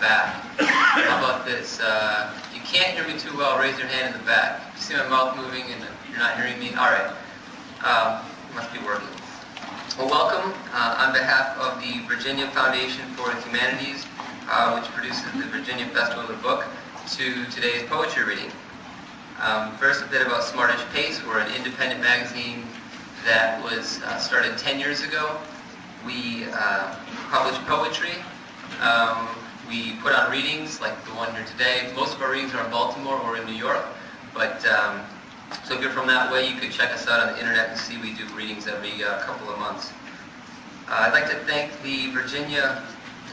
back. How about this? Uh, you can't hear me too well, raise your hand in the back. You see my mouth moving and you're not hearing me? All right. Um, must be working. Well, welcome uh, on behalf of the Virginia Foundation for the Humanities, uh, which produces the Virginia Festival of the Book to today's poetry reading. Um, first, a bit about Smartish Pace. We're an independent magazine that was uh, started 10 years ago. We uh, publish poetry. Um, we put on readings like the one here today. Most of our readings are in Baltimore or in New York. But um, so if you're from that way, you could check us out on the internet and see we do readings every uh, couple of months. Uh, I'd like to thank the Virginia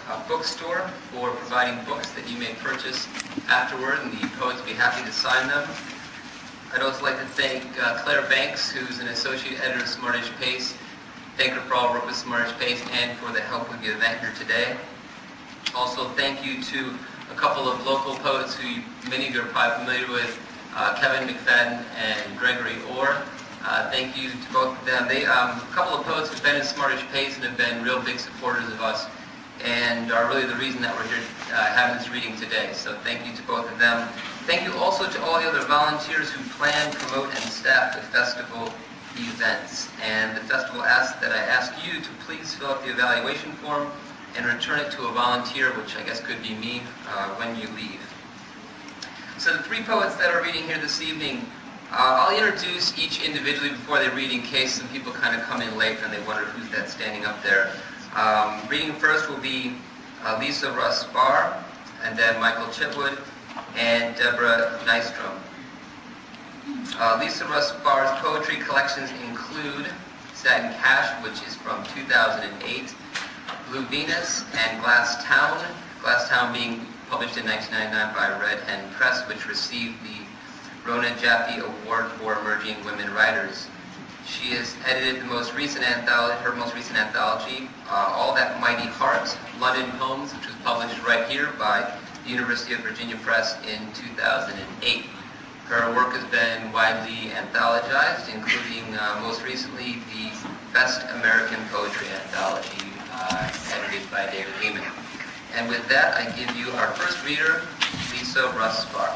uh, bookstore for providing books that you may purchase afterward, and the poets will be happy to sign them. I'd also like to thank uh, Clare Banks, who's an associate editor of Smartish Pace. Thank her for all work with Smartish Pace and for the help with the event here today. Also, thank you to a couple of local poets who many of you are probably familiar with, uh, Kevin McFadden and Gregory Orr. Uh, thank you to both of them. They, um, a couple of poets who've been in Smartish Pace and have been real big supporters of us and are really the reason that we're here uh, having this reading today. So thank you to both of them. Thank you also to all the other volunteers who plan, promote, and staff the festival events. And the festival asks that I ask you to please fill out the evaluation form and return it to a volunteer, which I guess could be me, uh, when you leave. So the three poets that are reading here this evening, uh, I'll introduce each individually before they read in case some people kind of come in late and they wonder who's that standing up there. Um, reading first will be uh, Lisa Russ Spaar, and then Michael Chitwood, and Deborah Nystrom. Uh, Lisa Russ Spaar's poetry collections include Satin Cash, which is from 2008, Blue Venus, and Glass Town. Glass Town being published in 1999 by Red Hen Press, which received the Rona Jaffe Award for Emerging Women Writers. She has edited the most recent anthology, her most recent anthology, uh, All That Mighty Heart, London Poems, which was published right here by the University of Virginia Press in 2008. Her work has been widely anthologized, including uh, most recently the Best American Poetry Anthology, edited by David Lehman. And with that, I give you our first reader, Lisa Russ Spaar.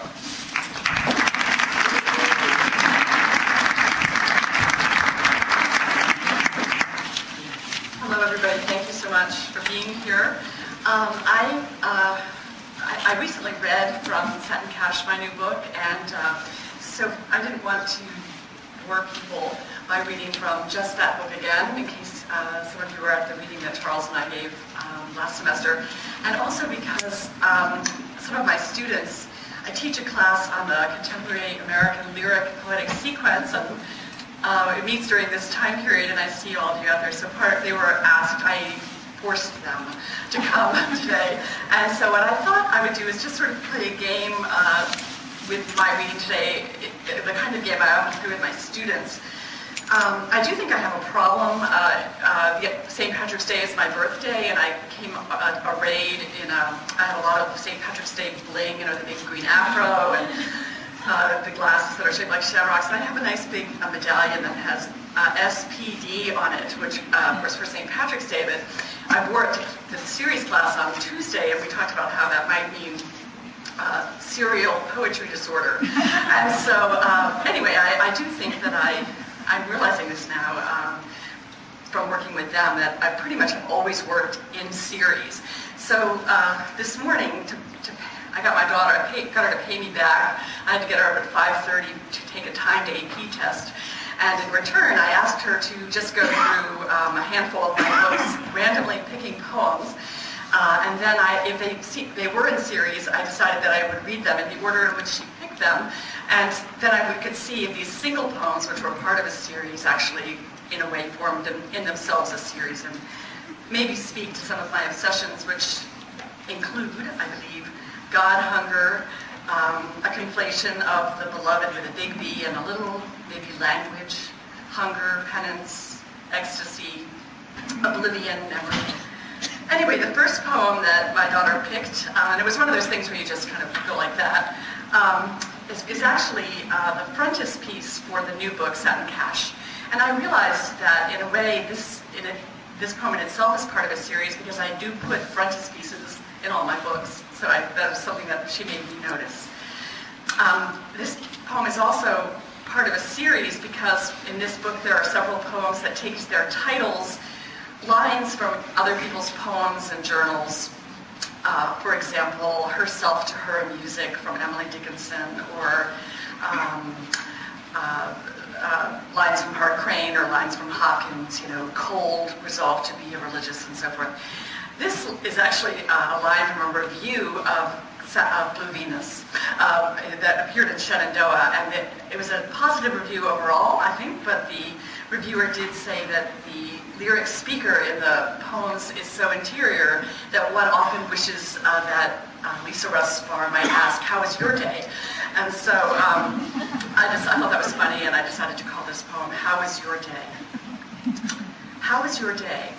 Hello, everybody. Thank you so much for being here. Um, I, uh, I, I recently read from Satin Cash, my new book, and uh, so I didn't want to bore people by reading from just that book again, in case uh, some of you were at the reading that Charles and I gave um, last semester, and also because um, some of my students, I teach a class on the contemporary American lyric poetic sequence, and uh, it meets during this time period, and I see all of you out there. So part they were asked, I forced them to come today. And so what I thought I would do is just sort of play a game uh, with my reading today, it, the kind of game I often play with my students. Um, I do think I have a problem. Uh, uh, St. Patrick's Day is my birthday, and I came uh, arrayed in a, I have a lot of St. Patrick's Day bling, you know, the big green afro, and uh, the glasses that are shaped like shamrocks. And I have a nice big uh, medallion that has uh, SPD on it, which uh, course for St. Patrick's Day, but I wore it to the series class on Tuesday, and we talked about how that might mean uh, serial poetry disorder. and so uh, anyway, I, I, do think that I, I'm realizing this now um, from working with them, that I pretty much have always worked in series. So this morning, to, to I got my daughter, I got her to pay me back. I had to get her up at 5.30 to take a timed AP test. And in return, I asked her to just go through um, a handful of my books, randomly picking poems. Uh, and then I, if they, they were in series, I decided that I would read them in the order in which she them. And then I could see if these single poems, which were part of a series, actually, in a way, formed in themselves a series and maybe speak to some of my obsessions, which include, I believe, God hunger, um, a conflation of the beloved with a big B and a little maybe language, hunger, penance, ecstasy, oblivion, memory. Anyway, the first poem that my daughter picked, uh, and it was one of those things where you just kind of go like that, um, is, is actually uh, the frontispiece for the new book, Satin Cash. And I realized that in a way, this, in a, this poem in itself is part of a series because I do put frontispieces in all my books. So I, that was something that she made me notice. Um, this poem is also part of a series because in this book there are several poems that take their titles, lines from other people's poems and journals. Uh, for example, Herself to Her Music from Emily Dickinson, or um, uh, uh, lines from Hart Crane or lines from Hopkins, you know, cold, resolved to be a religious and so forth. This is actually uh, a line from a review of, of Blue Venus um, that appeared in Shenandoah, and it, it was a positive review overall, I think, but the reviewer did say that the lyric speaker in the poems is so interior that one often wishes uh, that uh, Lisa Russ Spaar might ask, how was your day? And so um, I, just, I thought that was funny, and I decided to call this poem, How Was Your Day? How was your day?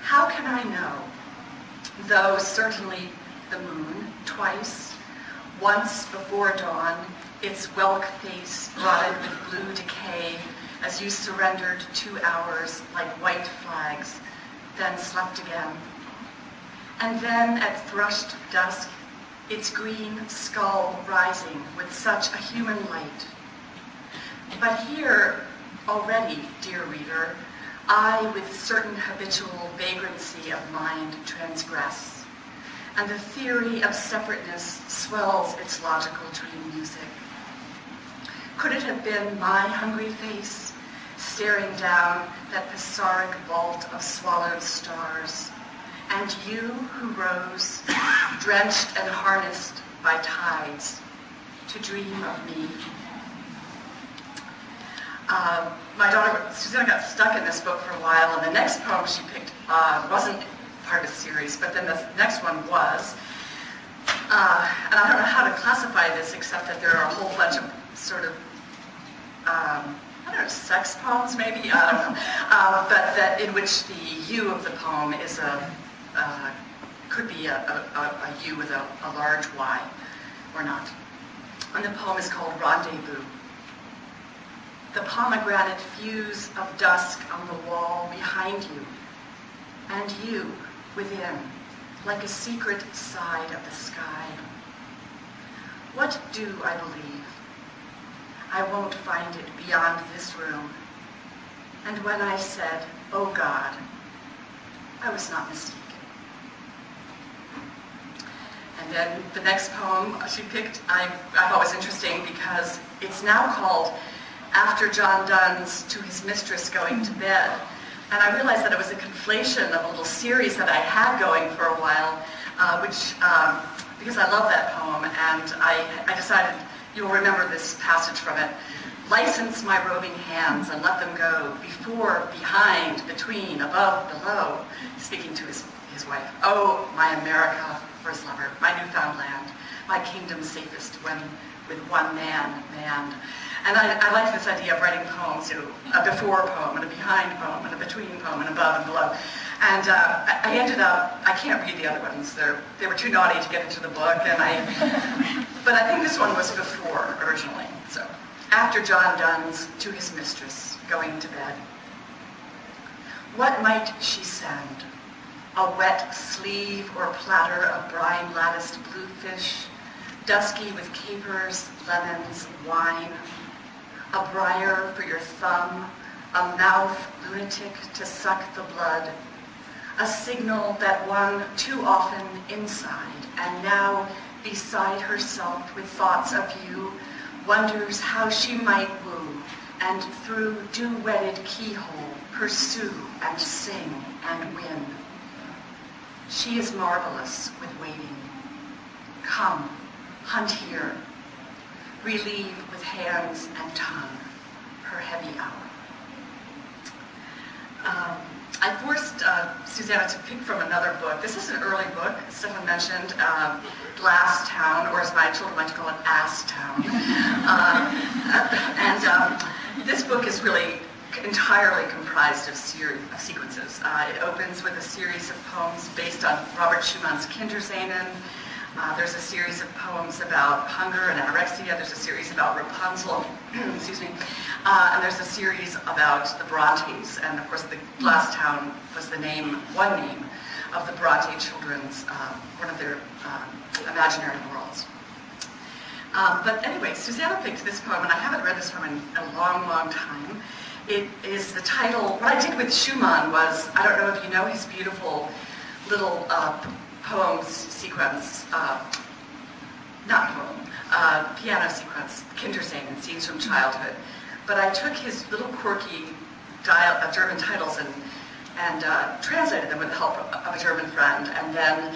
How can I know? Though certainly the moon, twice, once before dawn, its whelk face rotted with blue decay as you surrendered two hours like white flags, then slept again. And then at thrushed dusk, its green skull rising with such a human light. But here already, dear reader, I with certain habitual vagrancy of mind transgress, and the theory of separateness swells its logical dream music. Could it have been my hungry face staring down that Pissarric vault of swallowed stars, and you who rose, drenched and harnessed by tides, to dream of me. Uh, my daughter, Susanna, got stuck in this book for a while, and the next poem she picked uh, wasn't part of the series, but then the next one was. Uh, and I don't know how to classify this except that there are a whole bunch of sort of, um, I don't know, sex poems maybe? Uh, but that in which the you of the poem is a uh, could be a, a, a U with a, a large Y or not. And the poem is called Rendezvous. The pomegranate fuse of dusk on the wall behind you, and you within, like a secret side of the sky. What do I believe? I won't find it beyond this room. And when I said, oh God, I was not mistaken. And then the next poem she picked, I, I thought was interesting because it's now called After John Donne's To His Mistress Going to Bed. And I realized that it was a conflation of a little series that I had going for a while, uh, which, um, because I love that poem, and I, I decided you'll remember this passage from it. License my roving hands and let them go before, behind, between, above, below, speaking to his, his wife. Oh, my America, first lover, my newfound land, my kingdom safest when with one man manned. And I, I like this idea of writing poems, you know, a before poem and a behind poem and a between poem and above and below. And uh, I ended up, I can't read the other ones. They're, they were too naughty to get into the book. And I, but I think this one was before originally. So after John Donne's To His Mistress, Going to Bed. What might she send? A wet sleeve or platter of brine latticed bluefish, dusky with capers, lemons, wine, a briar for your thumb, a mouth lunatic to suck the blood, a signal that one too often inside and now beside herself with thoughts of you wonders how she might woo and through dew-wetted keyhole pursue and sing and win. She is marvelous with waiting. Come, hunt here, relieve with hands and tongue her heavy hour. Um, I forced uh, Susanna to pick from another book. This is an early book, Stefan mentioned, um, Glass Town, or as my children like to call it, Ass Town. Uh, and um, this book is really entirely comprised of, of sequences. Uh, it opens with a series of poems based on Robert Schumann's Kinderszenen, Uh, there's a series of poems about hunger and anorexia. There's a series about Rapunzel, excuse me, uh, and there's a series about the Brontes. And of course, the Glass Town was the name, one name, of the Bronte children's, uh, one of their uh, imaginary worlds. Um, but anyway, Susanna picked this poem, and I haven't read this poem in a long, long time. It is the title, what I did with Schumann was, I don't know if you know his beautiful little uh, poem sequence, uh, not poem, uh, piano sequence, Kinderszenen, Scenes from Childhood. But I took his little quirky dial, uh, German titles and, and uh, translated them with the help of a German friend, and then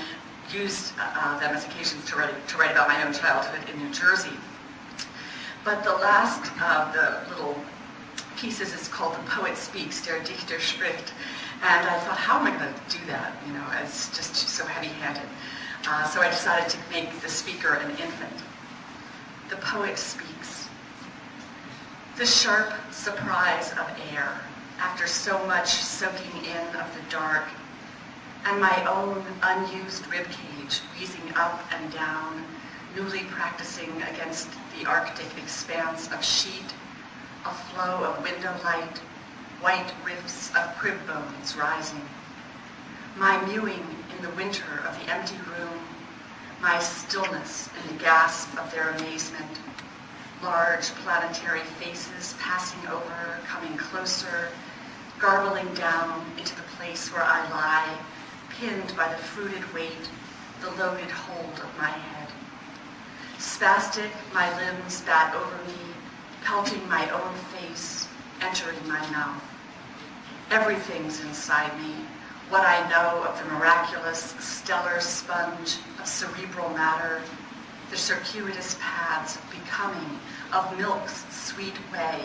used uh, them as occasions to write, to write about my own childhood in New Jersey. But the last of the little pieces is called The Poet Speaks, Der Dichter spricht. And I thought, how am I going to do that? You know, it's just so heavy-handed. Uh, so I decided to make the speaker an infant. The poet speaks. The sharp surprise of air after so much soaking in of the dark and my own unused ribcage wheezing up and down, newly practicing against the arctic expanse of sheet, a flow of window light, white rifts of crib bones rising. My mewing in the winter of the empty room, my stillness in the gasp of their amazement, large planetary faces passing over, coming closer, garbling down into the place where I lie, pinned by the fruited weight, the loaded hold of my head. Spastic, my limbs bat over me, pelting my own face, entering my mouth. Everything's inside me, what I know of the miraculous stellar sponge of cerebral matter, the circuitous paths of becoming, of milk's sweet way.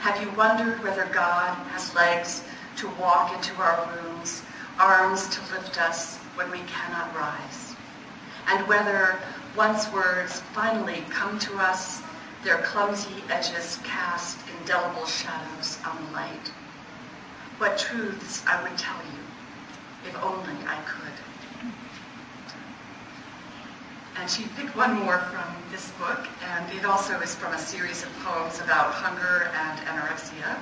Have you wondered whether God has legs to walk into our rooms arms to lift us when we cannot rise. And whether once words finally come to us, their clumsy edges cast indelible shadows on the light. What truths I would tell you, if only I could. And she picked one more from this book, and it also is from a series of poems about hunger and anorexia.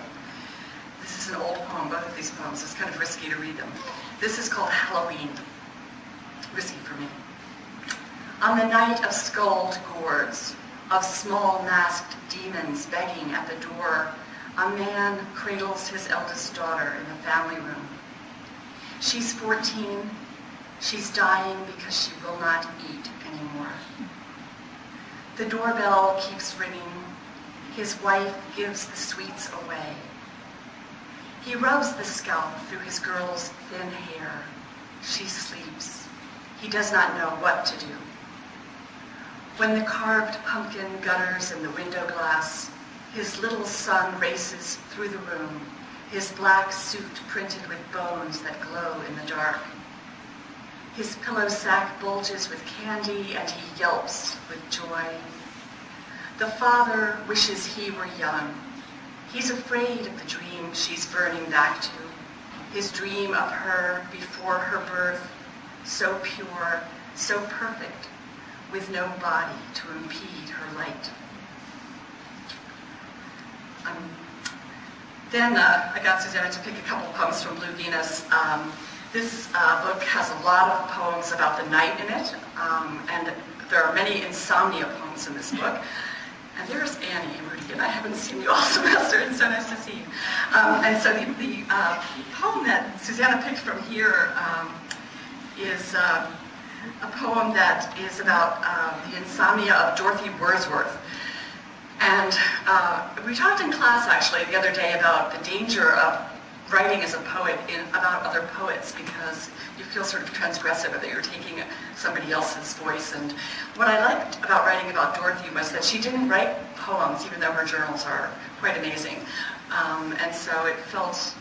This is an old poem, both of these poems. It's kind of risky to read them. This is called Halloween. Risky for me. On the night of skulled gourds, of small masked demons begging at the door, a man cradles his eldest daughter in the family room. She's 14. She's dying because she will not eat anymore. The doorbell keeps ringing. His wife gives the sweets away. He rubs the scalp through his girl's thin hair. She sleeps. He does not know what to do. When the carved pumpkin gutters in the window glass, his little son races through the room, his black suit printed with bones that glow in the dark. His pillow sack bulges with candy and he yelps with joy. The father wishes he were young, He's afraid of the dream she's burning back to, his dream of her before her birth, so pure, so perfect, with no body to impede her light. Um, then uh, I got Susanna to pick a couple poems from Blue Venus. Um, this uh, book has a lot of poems about the night in it, um, and there are many insomnia poems in this book. And there's Annie Rudy, and I haven't seen you all semester. It's so nice to see you. Um, and so the, the uh, poem that Susanna picked from here um, is uh, a poem that is about uh, the insomnia of Dorothy Wordsworth. And uh, we talked in class actually the other day about the danger of writing as a poet in, about other poets because you feel sort of transgressive that you're taking somebody else's voice. And what I liked about writing about Dorothy was that she didn't write poems, even though her journals are quite amazing. Um, and so it felt,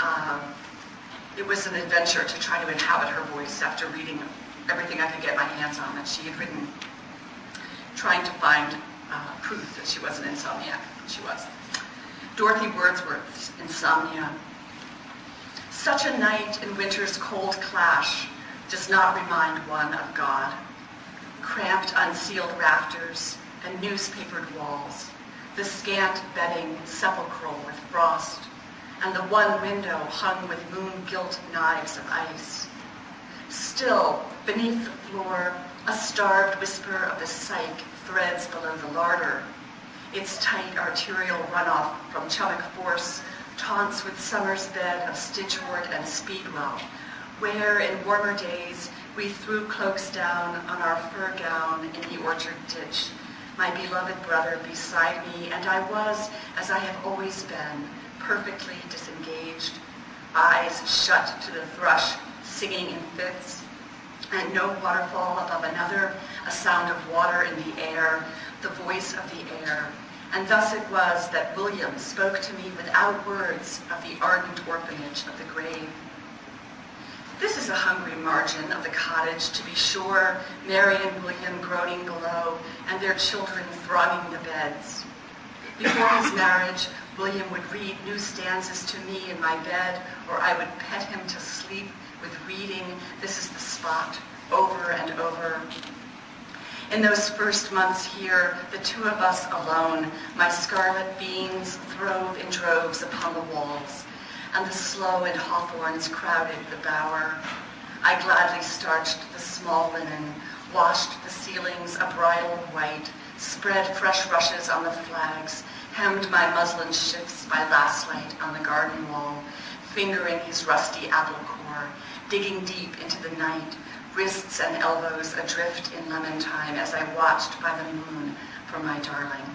uh, it was an adventure to try to inhabit her voice after reading everything I could get my hands on that she had written, trying to find uh, proof that she was an insomniac. She was. Dorothy Wordsworth's Insomnia such a night in winter's cold clash, does not remind one of God. Cramped, unsealed rafters and newspapered walls, the scant bedding sepulchral with frost, and the one window hung with moon-gilt knives of ice. Still, beneath the floor, a starved whisper of the psyche threads below the larder. Its tight arterial runoff from Churnmilk Force taunts with summer's bed of stitchwort and speedwell, where in warmer days we threw cloaks down on our fur gown in the orchard ditch, my beloved brother beside me, and I was, as I have always been, perfectly disengaged, eyes shut to the thrush singing in fits, and no waterfall above another, a sound of water in the air, the voice of the air. And thus it was that William spoke to me without words of the ardent orphanage of the grave. This is a hungry margin of the cottage, to be sure, Mary and William groaning below, and their children thronging the beds. Before his marriage, William would read new stanzas to me in my bed, or I would pet him to sleep with reading This is the Spot over and over. In those first months here, the two of us alone, my scarlet beans throve in droves upon the walls, and the sloe and hawthorns crowded the bower. I gladly starched the small linen, washed the ceilings a bridal white, spread fresh rushes on the flags, hemmed my muslin shifts by last light on the garden wall, fingering his rusty apple digging deep into the night, wrists and elbows adrift in lemon thyme as I watched by the moon for my darling.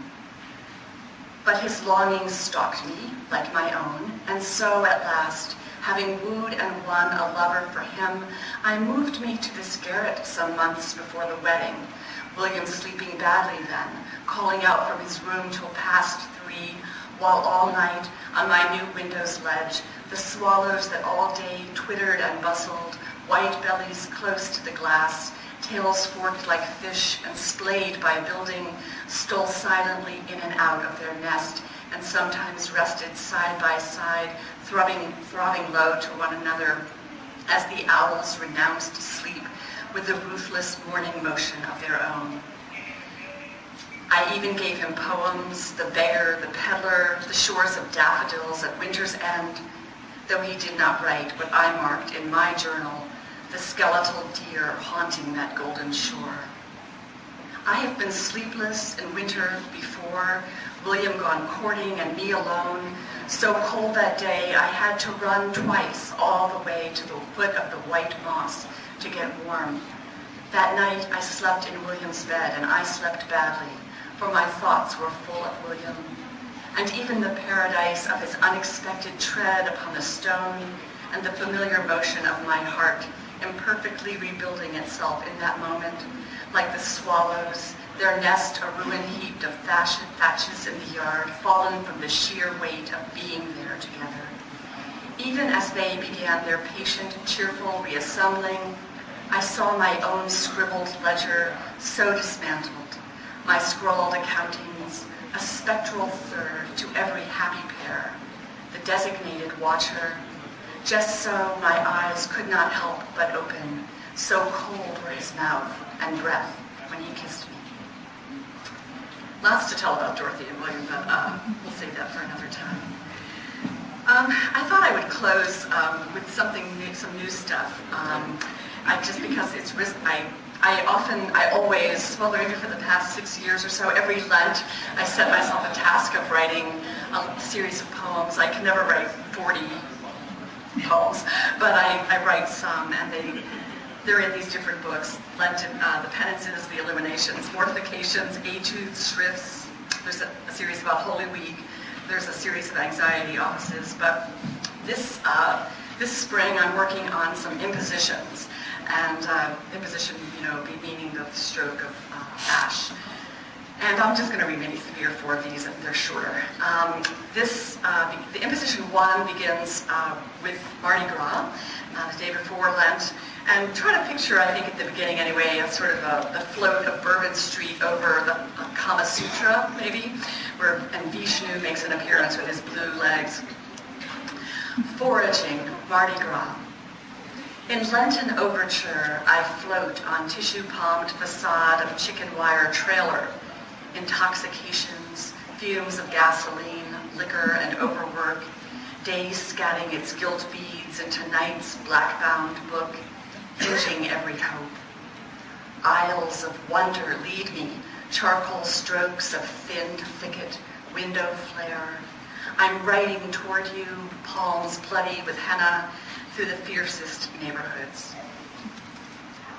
But his longing stalked me, like my own, and so at last, having wooed and won a lover for him, I moved me to this garret some months before the wedding, William sleeping badly then, calling out from his room till past three, while all night on my new window's ledge, the swallows that all day twittered and bustled, white bellies close to the glass, tails forked like fish and splayed by building, stole silently in and out of their nest, and sometimes rested side by side, throbbing, throbbing low to one another, as the owls renounced sleep with the ruthless morning motion of their own. I even gave him poems, The Beggar, The Peddler, The Shores of Daffodils at Winter's End, though he did not write what I marked in my journal, the skeletal deer haunting that golden shore. I have been sleepless in winter before, William gone courting and me alone. So cold that day I had to run twice all the way to the foot of the white moss to get warm. That night I slept in William's bed and I slept badly, for my thoughts were full of William. And even the paradise of his unexpected tread upon the stone and the familiar motion of my heart imperfectly rebuilding itself in that moment, like the swallows, their nest a ruin heaped of thatches in the yard, fallen from the sheer weight of being there together. Even as they began their patient, cheerful reassembling, I saw my own scribbled ledger so dismantled, my scrawled accountings, a spectral third to every happy pair, the designated watcher. Just so my eyes could not help but open, so cold were his mouth and breath when he kissed me. Lots to tell about Dorothy and William, but uh, we'll save that for another time. Um, I thought I would close um, with something new, some new stuff. Um, I, just because it's I I often, I always, well maybe for the past six years or so, every Lent, I set myself a task of writing a series of poems. I can never write 40 poems, but I, I write some, and they, they're in these different books. Lenten, uh, the penances, the illuminations, mortifications, etudes, shrifts. There's a, a, series about Holy Week. There's a series of anxiety offices, but this, uh, this spring I'm working on some impositions and uh, imposition, you know, meaning the stroke of uh, ash. And I'm just going to read maybe three or four of these, and they're shorter. Um, this, uh, the imposition one begins uh, with Mardi Gras, uh, the day before Lent, and try to picture, I think at the beginning anyway, a sort of a, the float of Bourbon Street over the Kama Sutra, maybe, where and Vishnu makes an appearance with his blue legs. Foraging, Mardi Gras. In Lenten overture, I float on tissue-palmed facade of chicken wire trailer, intoxications, fumes of gasoline, liquor, and overwork, days scatting its gilt beads into night's black-bound book, hinging every hope. Aisles of wonder lead me, charcoal strokes of thinned thicket, window flare. I'm riding toward you, palms bloody with henna, through the fiercest neighborhoods.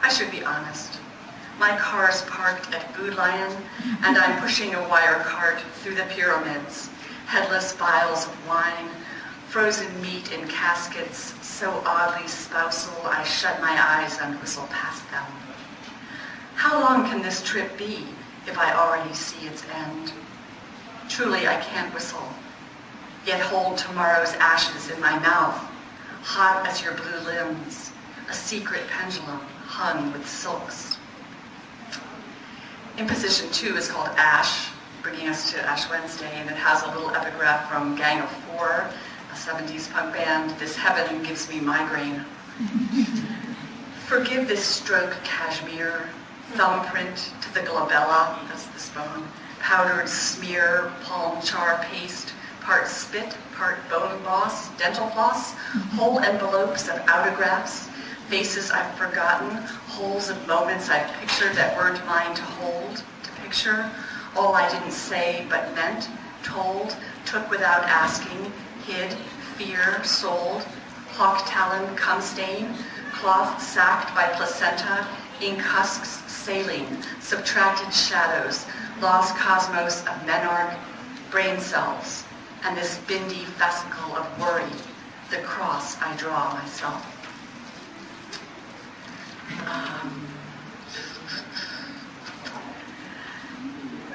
I should be honest. My car's parked at Food Lion, and I'm pushing a wire cart through the pyramids, headless vials of wine, frozen meat in caskets so oddly spousal I shut my eyes and whistle past them. How long can this trip be if I already see its end? Truly, I can't whistle, yet hold tomorrow's ashes in my mouth, hot as your blue limbs, a secret pendulum hung with silks. Imposition two is called Ash, bringing us to Ash Wednesday, and it has a little epigraph from Gang of Four, a 70s punk band. This heaven gives me migraine. Forgive this stroke cashmere, thumbprint to the glabella, that's this bone, powdered smear, palm char paste, part spit, part bone loss, dental floss, whole envelopes of autographs, faces I've forgotten, holes of moments I've pictured that weren't mine to hold, to picture, all I didn't say but meant, told, took without asking, hid, fear, sold, hawk talon, cum stain, cloth sacked by placenta, ink husks sailing, subtracted shadows, lost cosmos of menarche, brain cells, and this bindi fascicle of worry, the cross I draw myself. Um,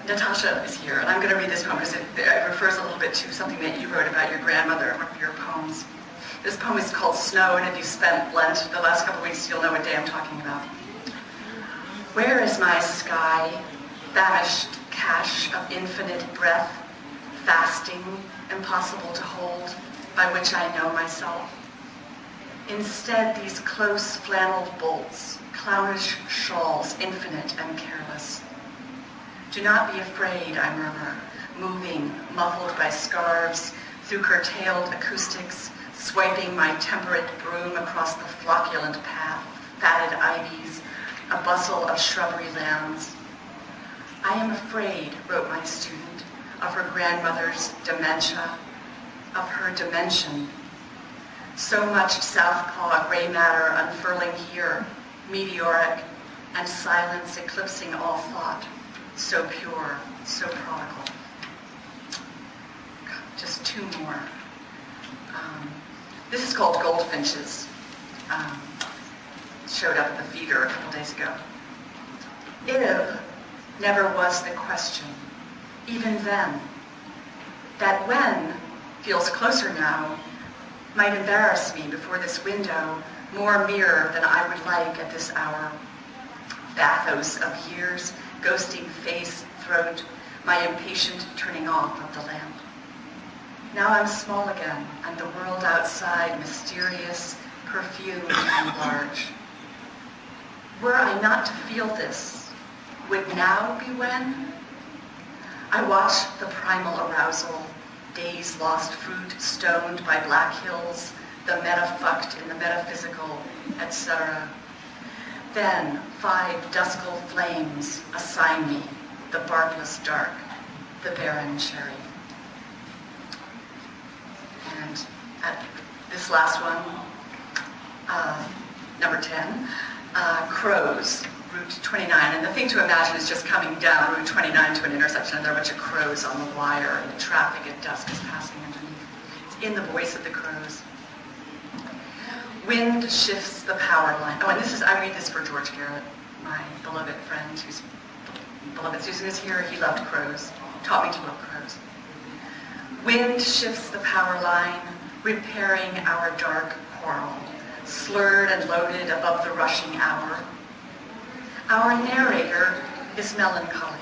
Natasha is here, and I'm going to read this poem because it, refers a little bit to something that you wrote about your grandmother, in one of your poems. This poem is called Snow, and if you spent Lent the last couple weeks, you'll know what day I'm talking about. Where is my sky, vanished cache of infinite breath, fasting, impossible to hold, by which I know myself? Instead, these close flanneled bolts, clownish shawls, infinite and careless. Do not be afraid, I murmur, moving, muffled by scarves, through curtailed acoustics, swiping my temperate broom across the flocculent path, fatted ivies, a bustle of shrubbery lands. I am afraid, wrote my student, of her grandmother's dementia, of her dimension. So much southpaw gray matter unfurling here, meteoric, and silence eclipsing all thought so pure, so prodigal. Just two more. Um, this is called Goldfinches. Um, showed up at the feeder a couple days ago. If never was the question, even then. That when feels closer now might embarrass me before this window more mirror than I would like at this hour. Bathos of years ghosting face, throat, my impatient turning off of the lamp. Now I'm small again, and the world outside mysterious, perfumed, and large. Were I not to feel this, would now be when? I watch the primal arousal, days lost fruit stoned by black hills, the meta-fucked in the metaphysical, etc. Then five duskal flames assign me the barbless dark, the barren cherry. And at this last one, uh, number 10, uh, crows, Route 29. And the thing to imagine is just coming down Route 29 to an intersection and there are a bunch of crows on the wire and the traffic at dusk is passing underneath. It's in the voice of the crows. Wind shifts the power line. Oh, and this is, I read this for George Garrett, my beloved friend, who's, beloved Susan is here. He loved crows, taught me to love crows. Wind shifts the power line, repairing our dark quarrel, slurred and loaded above the rushing hour. Our narrator is melancholy.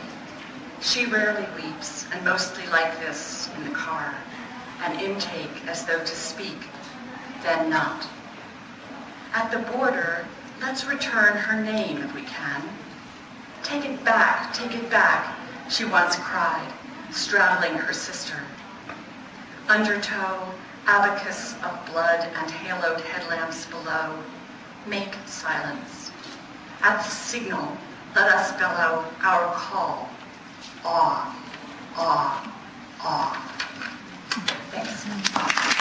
She rarely weeps, and mostly like this in the car, an intake as though to speak, then not. At the border, let's return her name if we can. Take it back, take it back, she once cried, straddling her sister. Undertow, abacus of blood and haloed headlamps below, make silence. At the signal, let us bellow our call. Awe, awe, awe. Thanks.